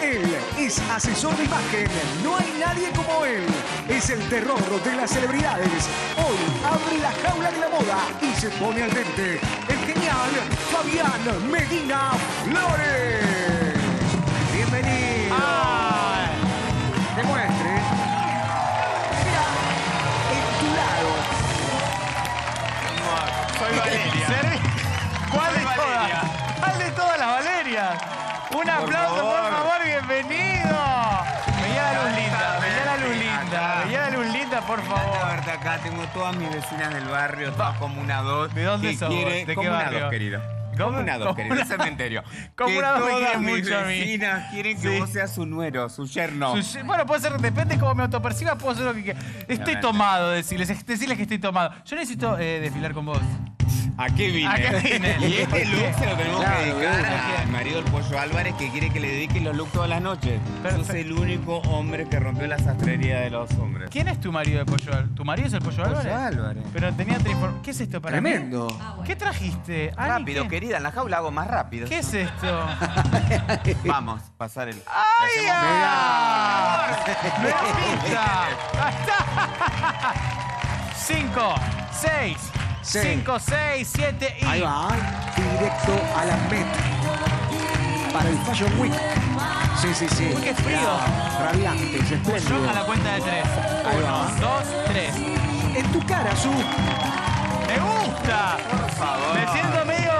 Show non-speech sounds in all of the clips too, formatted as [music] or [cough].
Él es asesor de imagen. No hay nadie como él. Es el terror de las celebridades. Hoy abre la jaula de la moda y se pone al dente. El genial Fabián Medina Flores. Un aplauso, por favor. favor, bienvenido. Veía la luz linda, veía la luz linda, veía la luz linda, por favor. verte acá, tengo todas mis vecinas del barrio, todas como una dos. ¿De dónde sos? quiere- ¿De qué como una barrio? dos, querido. ¿Cómo? Como una dos, Como querido. una- cementerio. Como que una dos me todas quiere mis mucho a mí. quieren que Sí. vos seas su nuero, su yerno. Su- Bueno, puede ser, depende cómo me autoperciba, puedo hacer lo que quiera. Estoy tomado, decirles, decirles que estoy tomado. Yo necesito eh, desfilar con vos. ¿A qué vine? ¿A qué vine? [laughs] Y este look se lo tenemos Claro, que dedicar Pollo Álvarez que quiere que le dedique los looks todas las noches. Perfecto. Sos el único hombre que rompió la sastrería de los hombres. ¿Quién es tu marido de Pollo Álvarez? ¿Tu marido es el Pollo Álvarez? Álvarez. Pero tenía otra inform- ¿Qué es esto para mí? Tremendo. ¿Qué trajiste? Rápido, ¿qué? querida, en la jaula hago más rápido. ¿Qué es esto? [laughs] Vamos, pasar el. ¡Ay, ah! ¡Me da [laughs] pista! Ahí está. Cinco, seis, Sí. cinco, seis, siete y... Ahí va, directo a la Met. Para el Fashion Week. Sí, sí, sí. Uy, qué frío. Radiantes, Yo a la espléndido. cuenta de tres. Ahí va. Uno, dos, tres. En tu cara, Su. ¡Me gusta! Por favor. Me siento medio...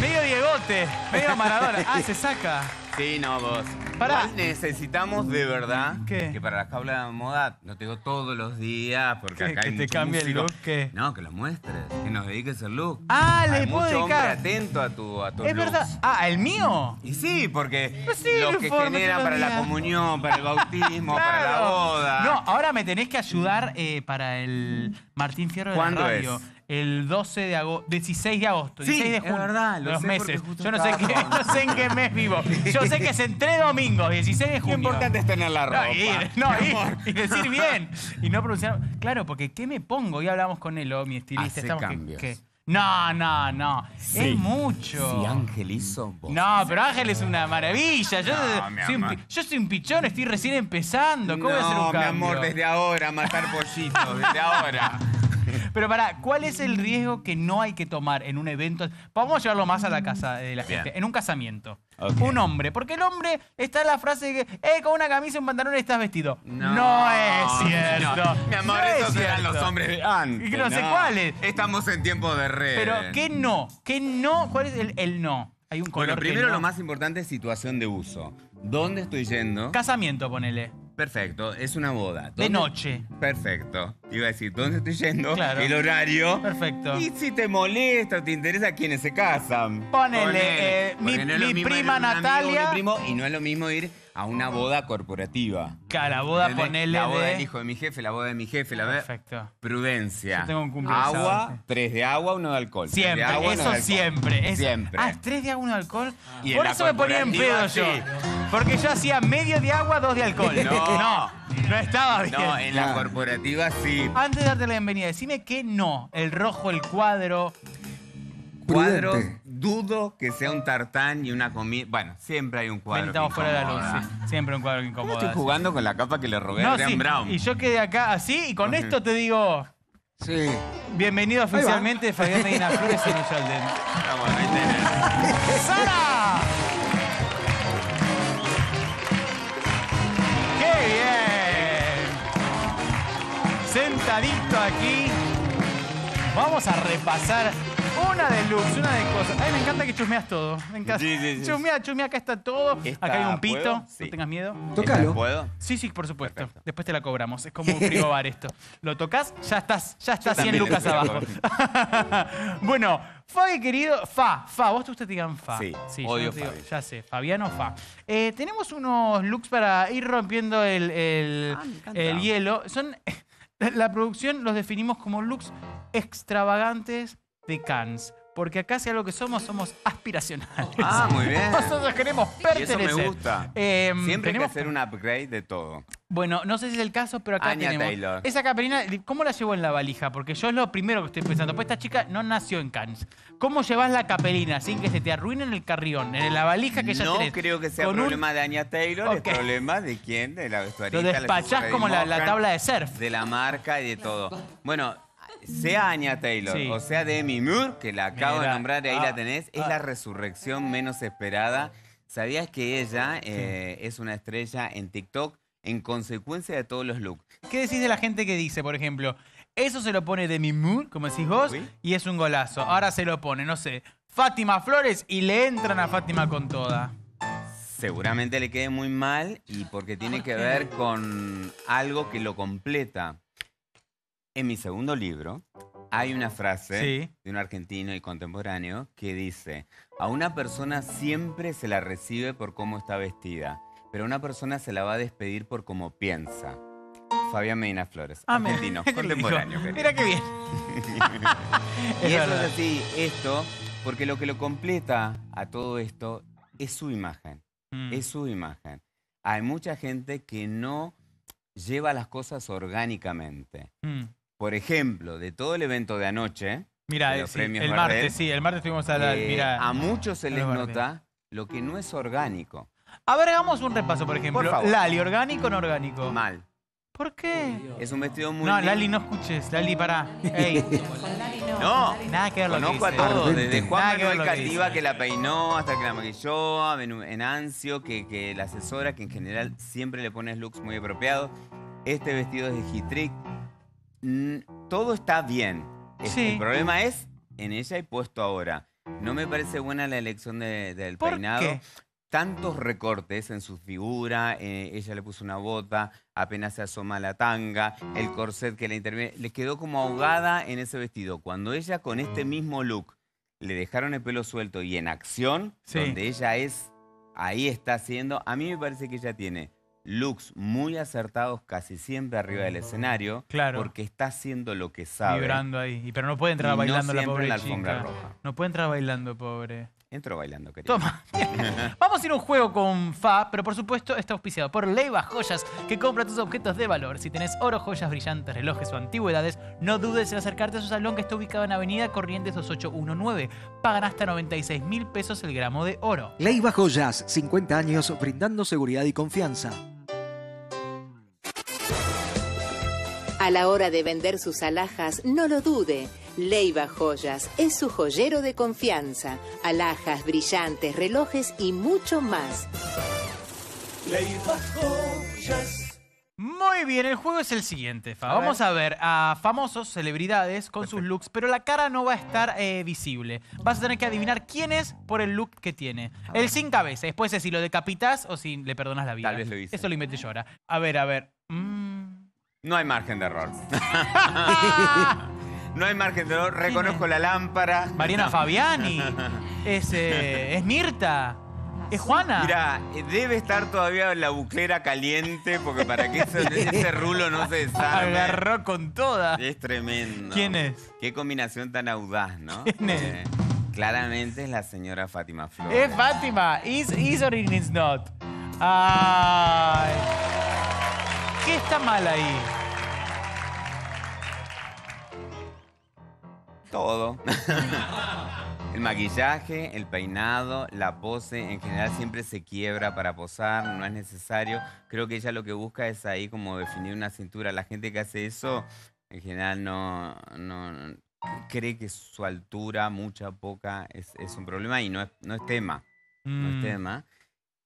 Medio Diegote, medio Maradona. Ah, se saca. Sí, no, vos. Pará. Necesitamos de verdad ¿Qué? que para la jaula de moda, no te digo todos los días, porque ¿Qué? acá ¿Que hay te mucho cambie el look? ¿Qué? No, que lo muestres, que nos dediques el look. Ah, le hay puedo mucho hombre dedicar. atento a tu a tus Es verdad. Ah, ¿el mío? Y sí, porque Pues sí, lo el que generan para los la comunión, para el [laughs] bautismo, para la boda. No, ahora me tenés que ayudar eh, para el Martín Fierro de ¿Cuándo la radio. es? El 12 de agosto, 16 de agosto, Sí, 16 de es junio. verdad, lo los sé meses. Yo no sé, qué, [laughs] no sé en qué mes vivo. Yo sé que es entre domingos, 16 de Lo junio. importante es tener la ropa. No, ir, no, ir, y decir bien. [laughs] Y no pronunciar. Claro, porque ¿qué me pongo? Ya hablamos con él, mi estilista. Hace estamos que- cambios. que- No, no, no. Sí. Es mucho. Si Ángel hizo, vos. No, pero Ángel es una maravilla. Yo, No, mi soy, un, yo soy un pichón, estoy recién empezando. ¿Cómo voy a hacer un No, mi cambio? amor, desde ahora, matar [laughs] pollitos, desde ahora. Pero para, ¿cuál es el riesgo que no hay que tomar en un evento? Vamos a llevarlo más a la casa de la Bien. gente. En un casamiento. Un hombre. Porque el hombre está en la frase de que, eh, con una camisa y un pantalón estás vestido. No, No, es cierto. no. Mi amor, No es esos eran cierto. los hombres de antes. Y que no sé cuáles. Estamos en tiempo de redes. Pero, ¿qué no? ¿Qué no? ¿Cuál es el, el no? Hay un color Bueno, que primero no. lo más importante es situación de uso. ¿Dónde estoy yendo? Casamiento, ponele. Perfecto, es una boda. De ¿Dónde- noche. Perfecto. Iba a decir, ¿dónde estoy yendo? Claro. El horario. Perfecto. Y si te molesta o te interesa quiénes se casan. Ponele, eh, Porque mi- no prima amigo, Natalia- un primo, y no es lo mismo ir a una boda corporativa. A la boda ¿Entendés? ponele La boda de... del hijo de mi jefe, la boda de mi jefe, la. Perfecto. Prudencia. Yo tengo un cumpleaños Agua, sí. tres de agua, uno de alcohol. Siempre, de agua, uno de eso siempre. eso. Siempre. Ah, es tres de agua, uno de alcohol. Por eso me ponía en pedo yo. Porque yo hacía medio de agua, dos de alcohol. [laughs] No. no, no estaba bien. No, en la corporativa sí. Antes de darte la bienvenida, decime que no. El rojo, el cuadro. Prudente. dudo que sea un tartán y una comida. Bueno, siempre hay un cuadro. Ven, estamos que fuera de la luz. sí. Siempre un cuadro que ¿Cómo incomoda. estoy sí. jugando con la capa que le robé a No, Adrián sí. Brown? Y yo quedé acá así y con Ujú. esto te digo. Sí. Bienvenido oficialmente Fabián Medina Flores en Ullolden. Ah, bueno, ahí tenés. ¡Sara! Sentadito aquí. Vamos a repasar una de looks, una de cosas. Ay, me encanta que chusmeas todo. Me encanta. Sí, sí, sí. Chusmea, chusmea, acá está todo. Esta, acá hay un pito. ¿puedo? Sí. No tengas miedo. Tócalo. ¿Puedo? Sí, sí, por supuesto. Perfecto. Después te la cobramos. Es como un [laughs] frigobar esto. Lo tocas, ya estás, ya estás 100 también lucas abajo. [laughs] bueno, Fabi querido, Fa, Fa, vos te gusta que te digan Fa. Sí, yo odio no te digo- Fabi. Ya sé, Fabiano Fa. Eh, tenemos unos looks para ir rompiendo el, el- Ah, el hielo. Son, la producción los definimos como looks extravagantes de Cannes. Porque acá si algo que somos, somos aspiracionales. Ah, muy bien. Nosotros queremos Y eso pertenecer. me gusta. Em, Siempre hay que tenemos- hacer un upgrade de todo. Bueno, no sé si es el caso, pero acá Anya tenemos. Taylor. Esa caperina, ¿cómo la llevo en la valija? Porque yo es lo primero que estoy pensando. Pues esta chica no nació en Cannes. ¿Cómo llevas la capelina sin que se te arruine en el carrión, en la valija que ya no tenés? creo que sea Con un- problema de Anya Taylor, Ok. es problema de quién, de la vestuarista. Lo despachás como la, la tabla de surf. De la marca y de todo. Bueno, sea Anya Taylor Sí. o sea Demi Moore, que la acabo Mira. de nombrar y ahí Ah, la tenés, es ah. la resurrección menos esperada. ¿Sabías que ella eh, es una estrella en TikTok en consecuencia de todos los looks? ¿Qué decís de la gente que dice, por ejemplo, eso se lo pone Demi Moore, como decís vos, y es un golazo? Ahora se lo pone, no sé, Fátima Flores y le entran a Fátima con toda. Seguramente le quede muy mal y porque tiene que ver con algo que lo completa. En mi segundo libro hay una frase Sí. de un argentino y contemporáneo que dice, a una persona siempre se la recibe por cómo está vestida, pero a una persona se la va a despedir por cómo piensa. Fabián Medina Flores, Ah, [laughs] argentino, ¿qué le contemporáneo. querido. Mira qué bien. [laughs] Y Es eso verdad. es así, esto, porque lo que lo completa a todo esto es su imagen. Mm. es su imagen. Hay mucha gente que no lleva las cosas orgánicamente. Mm. Por ejemplo, de todo el evento de anoche, Mira, de eh, los sí, premios el martes, sí, el martes fuimos a la. eh, mira. a muchos se les nota lo que no es orgánico. A ver, hagamos un repaso, por ejemplo. Por favor. Lali, ¿orgánico o no orgánico? Mal. ¿Por qué? Es un vestido muy... No, lindo. Lali, no escuches. Lali, pará. [laughs] Ey, No, nada que ver lo que conozco a todos, desde Juan Manuel que Cativa que la peinó, hasta que la maquilló, a Enancio, que, que la asesora, que en general siempre le pones looks muy apropiados. Este vestido es de Hitrick. Todo está bien. El- Sí. El problema es en ella y puesto ahora. No me parece buena la elección de- del ¿Por peinado. qué? Tantos recortes en su figura, eh, ella le puso una bota, apenas se asoma la tanga, el corset que le interviene, le quedó como ahogada en ese vestido. Cuando ella con este mismo look le dejaron el pelo suelto y en acción, Sí. donde ella es, ahí está haciendo, a mí me parece que ella tiene looks muy acertados casi siempre arriba del escenario, Claro. porque está haciendo lo que sabe. Vibrando ahí. Y- Pero no puede entrar Y no bailando la siempre pobre en la alfombra chica. roja. No puede entrar bailando, pobre. Entró bailando, querido. Toma. [laughs] Vamos a ir a un juego con Fa, pero por supuesto está auspiciado por Leiva Joyas, que compra tus objetos de valor. Si tenés oro, joyas brillantes, relojes o antigüedades, no dudes en acercarte a su salón que está ubicado en Avenida Corrientes 2819. Pagan hasta 96 mil pesos el gramo de oro. Leiva Joyas, 50 años brindando seguridad y confianza. A la hora de vender sus alhajas, no lo dude. Leiva Joyas es su joyero de confianza. Alhajas, brillantes, relojes y mucho más. Muy bien, el juego es el siguiente, Fa. Vamos a ver a famosos, celebridades con sus looks, pero la cara no va a estar eh, visible. Vas a tener que adivinar quién es por el look que tiene. El sin cabeza, después es si lo decapitas o si le perdonas la vida. Tal vez lo hice. Eso lo inventé yo ahora. A ver, a ver. Mm. No hay margen de error. [laughs] no hay margen de error. Reconozco la lámpara. Mariana Fabiani. [laughs] Es, eh, es Mirta. Es Juana. Mira, eh, debe estar todavía la buclera caliente porque para que ese, [laughs] ese rulo no se desarme. Agarró con toda. Es tremendo. ¿Quién es? Qué combinación tan audaz, ¿no? ¿Quién es? Eh, claramente es la señora Fátima Flores. Es Fátima. Is, is or is not. Ay. ¿Qué está mal ahí? Todo. [laughs] el maquillaje, el peinado, la pose, en general siempre se quiebra para posar, no es necesario. Creo que ella lo que busca es ahí como definir una cintura. La gente que hace eso, en general no, no- no- cree que su altura, mucha, poca, es, es un problema y no es, no es tema. No es Mm. tema.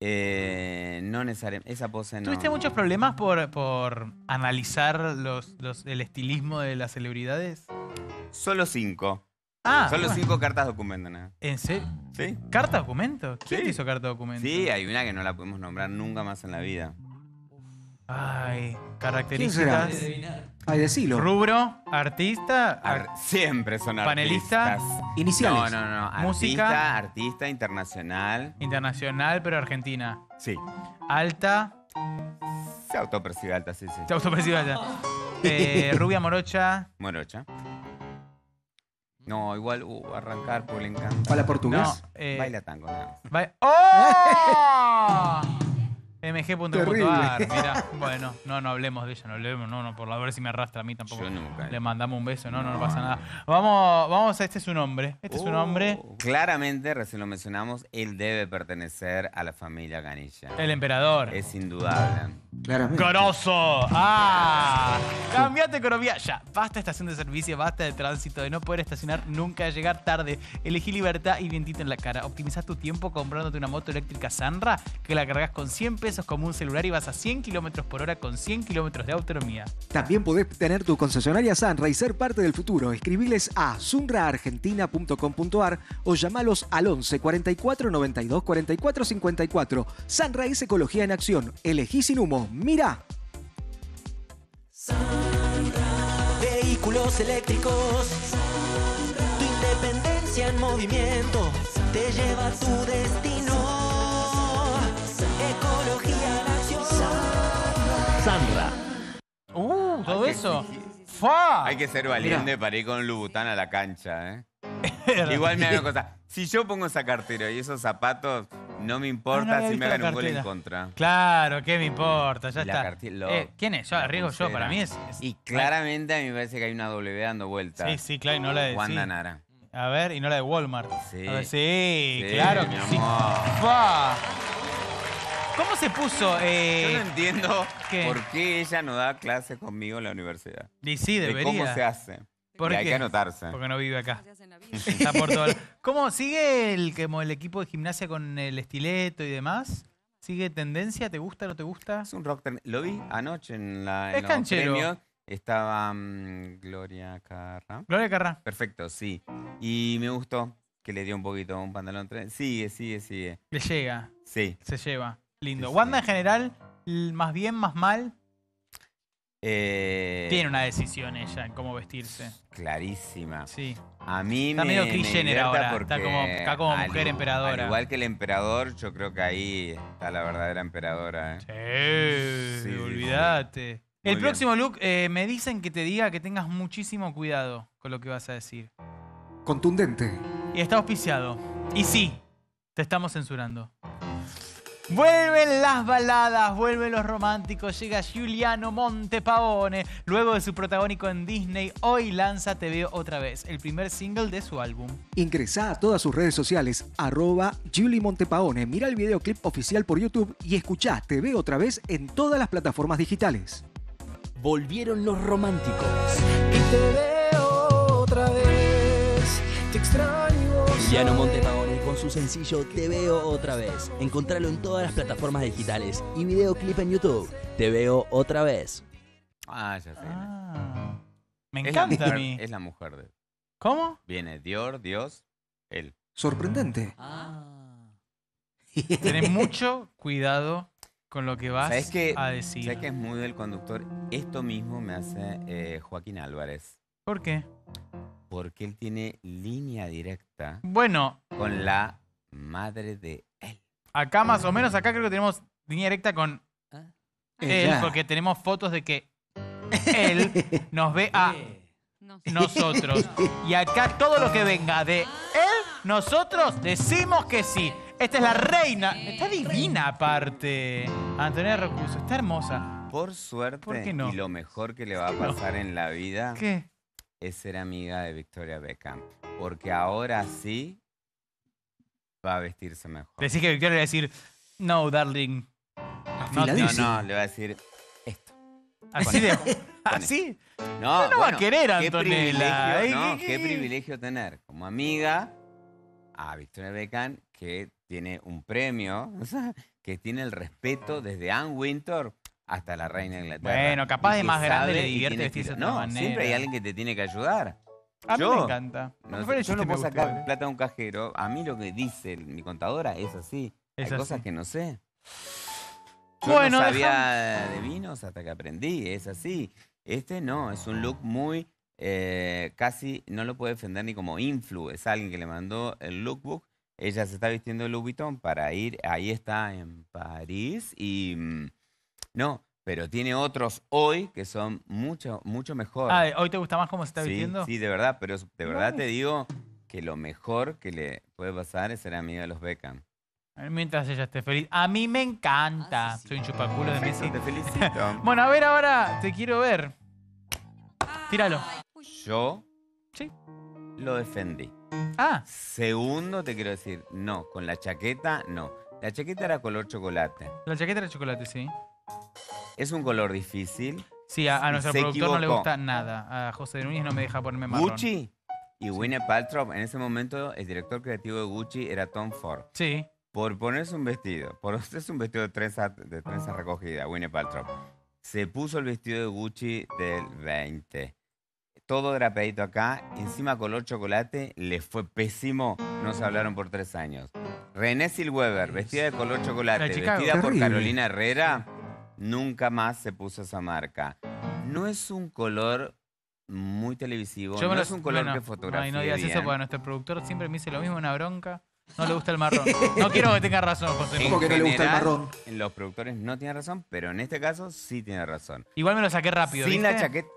Eh, no necesariamente. Esa pose no. ¿Tuviste muchos problemas por, por analizar los, los- el estilismo de las celebridades? Solo cinco. Ah, Solo bueno. cinco cartas documento, ¿no? ¿En serio? ¿Sí? ¿Carta documento? ¿Quién Sí. te hizo carta documento? Sí, hay una que no la podemos nombrar nunca más en la vida. Ay, ¿Quién características. Ay, decilo. Rubro, artista, Ar- siempre son Panelista. artistas. Iniciales. No, no, no. Artista, Música. artista internacional. internacional, pero argentina. Sí. Alta, Se autopercibe alta, sí, sí. te autopercibe alta. [laughs] Eh, rubia morocha, Morocha. No, igual uh, arrancar porque le encanta. ¿Para portugués? No, eh, Baila tango, nada. más. ¡Oh! [laughs] mg.com.ar, Terrible. mira, [laughs] bueno, no, no hablemos de ella, no hablemos, no, no, por la ver si me arrastra a mí tampoco. Yo nunca. Le mandamos un beso, no, no, no pasa nada. Vamos, vamos, este es su nombre, este es su nombre, Uh, Claramente, recién lo mencionamos, él debe pertenecer a la familia Ganilla. el emperador. Es indudable. Claramente. ¡Grosso! ¡Ah! Cambiate economía. Ya, basta estación de servicio, basta de tránsito, de no poder estacionar nunca, de llegar tarde. Elegí libertad y vientito en la cara. Optimizás tu tiempo comprándote una moto eléctrica Sanra que la cargas con 100 pesos como un celular y vas a 100 kilómetros por hora con 100 kilómetros de autonomía. También podés tener tu concesionaria Sanra y ser parte del futuro. Escribiles a sunraargentina.com.ar o llamalos al 11 44 92 44 54. Sanra es ecología en acción. Elegí sin humo. Mira. Vehículos eléctricos, tu independencia en movimiento te lleva a tu destino. Eso? sí. ¡Fa! Hay que ser valiente para ir con Lubután a la cancha, ¿eh? [laughs] Igual me hago cosa. Si yo pongo esa cartera y esos zapatos, no me Ah, no importa había si me la hagan un gol en cartera. contra. Claro, ¿qué me importa? Ya la está. carti- lo- Eh, ¿Quién es? Yo la arriesgo yo, pulsera. para mí es... es- Y claramente a mí me parece que hay una W dando vuelta. Sí, sí, claro, y no la de... Wanda sí. Nara. A ver, y no la de Walmart. Sí. A ver, sí, Sí, claro mi que sí. amor. Fa. ¿Cómo se puso? Yo Eh, no entiendo ¿qué? por qué ella no da clases conmigo en la universidad. y sí, De debería. cómo se hace. ¿Por hay que anotarse. Porque no vive acá. [laughs] Está por todo. ¿Cómo sigue el, como el equipo de gimnasia con el estileto y demás? ¿Sigue tendencia? ¿Te gusta o no te gusta? Es un rock. Lo vi anoche en, la, en Es los canchero. premios. Estaba mm, Gloria Carra. Gloria Carrá. Perfecto, sí. Y me gustó que le dio un poquito un pantalón. Sigue, sigue, sigue. Le llega, Sí. se lleva. Lindo. Sí, Wanda sí. en general, más bien, más mal, Eh, tiene una decisión ella en cómo vestirse. Clarísima. Sí. A mí Está me, medio me ahora, está porque como- está como al- mujer emperadora. Al igual que el emperador, yo creo que ahí está la verdadera emperadora. ¿eh? Sí, Sí, sí, sí. olvídate. El bien. próximo look, eh, me dicen que te diga que tengas muchísimo cuidado con lo que vas a decir. Contundente. Y está auspiciado. Y sí, te estamos censurando. Vuelven las baladas, vuelven los románticos, llega Giuliano Montepaone. Luego de su protagónico en Disney, hoy lanza Te Veo Otra Vez, el primer single de su álbum. Ingresa a todas sus redes sociales, arroba Julie Montepaone. Mira el videoclip oficial por YouTube y escuchá Te veo otra vez en todas las plataformas digitales. Volvieron los románticos. Y te veo otra vez. Te extraño. Juliano ¿sabes? Montepaone su sencillo Te veo otra vez. Encontralo en todas las plataformas digitales y videoclip en YouTube. Te veo otra vez. Ah, ya sé. Ah, me Es la encanta a mí. Es la mujer de. ¿Cómo? Viene Dior, Dios, él. Sorprendente. Tenés mucho cuidado con lo que vas ¿Sabes qué? a decir. ¿Sabes que es muy del conductor? Esto mismo me hace eh, Joaquín Álvarez. ¿Por qué? Porque él tiene línea directa Bueno, con la madre de él. acá más o menos, acá creo que tenemos línea directa con él, Ella. porque tenemos fotos de que [laughs] él nos ve a nosotros. Y acá todo lo que venga de él, nosotros decimos que sí. Esta es la reina. Está divina aparte. Antonella Rocuso, está hermosa. Por suerte, ¿Por qué no? y lo mejor que le va a pasar en la vida ¿Qué? Es ser amiga de Victoria Beckham. Porque ahora sí va a vestirse mejor. Decís que Victoria le va a decir, no, darling. No, No, le va a decir esto. así de... Así. No, no va a querer, qué Antonella. privilegio, Ay, no, qué- qué qué- privilegio tener como amiga a Victoria Beckham que tiene un premio, [laughs] o sea, que tiene el respeto desde Anne Winter hasta la reina de Inglaterra. Bueno, capaz de más grande le divierte tiene vestirse de estilo. otra No, siempre hay manera. alguien que te tiene que ayudar. A mí Yo- me encanta. No sé, yo no puedo sacar plata de un cajero. A mí lo que dice mi contadora es así. Es Hay cosas que no sé. Yo Bueno, no sabía de vinos hasta que aprendí. Es así. Este no, es un look muy... eh, casi no lo puede defender ni como influ. Es alguien que le mandó el lookbook. Ella se está vistiendo de Louis Vuitton para ir. Ahí está en París. Y... No, pero tiene otros hoy que son mucho, mucho mejor. Ah, ¿hoy te gusta más cómo se está sí, vistiendo? sí, de verdad, pero de verdad te digo que lo mejor que le puede pasar es ser amiga de los Beckham. Mientras ella esté feliz. A mí me encanta. Ah, sí, sí. Soy un chupaculo de Messi. Te felicito. [laughs] Bueno, a ver ahora, te quiero ver. Tíralo. Yo Sí. lo defendí. Ah, Segundo, te quiero decir, no, con la chaqueta, no. La chaqueta era color chocolate. la chaqueta de chocolate, sí. Es un color difícil. Sí, a, a nuestro Se productor no le equivocó. gusta nada. A José Núñez no me deja ponerme marrón. Gucci y Gwyneth Paltrow, en ese momento el director creativo de Gucci era Tom Ford. Sí. Por ponerse un vestido, por [laughs] hacerse un vestido de trenza, de trenza recogida, Gwyneth Paltrow, se puso el vestido de Gucci del 20. Todo drapeadito acá, encima color chocolate, le fue pésimo, no se hablaron por tres años. René Silweber, vestida de color chocolate, La vestida por Terrible. Carolina Herrera, nunca más se puso esa marca. No es un color muy televisivo, Yo me no lo- es un color bueno, que fotografía Ay, no digas eso porque nuestro productor siempre me dice lo mismo, una bronca. No le gusta el marrón. [laughs] No quiero que tenga razón, José. ¿Cómo que no le gusta el marrón? Los productores no tienen razón, pero en este caso sí tiene razón. Igual me lo saqué rápido. Sin ¿viste? la chaqueta.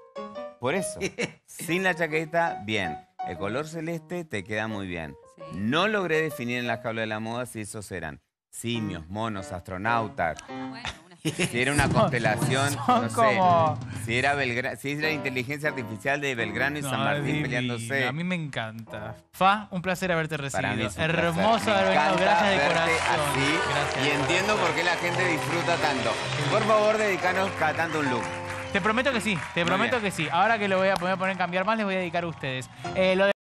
Por eso. [laughs] sin la chaqueta, bien. El color celeste te queda muy bien. No logré definir en la jaula de la moda si esos eran simios, monos, astronautas. Si era una constelación, son no sé. como- Si era, Belgra- si era inteligencia artificial de Belgrano y No, San Martín divino. peleándose. A mí me encanta. Fa, un placer haberte Para mí recibido. es un Hermoso haber venido. encanta Gracias de verte corazón. así Gracias. y entiendo por qué la gente disfruta tanto. Por favor, dedicanos cada tanto un look. Te prometo que sí, te Muy prometo bien. que sí. Ahora que lo voy a, a poner a cambiar más, les voy a dedicar a ustedes. Eh, lo de-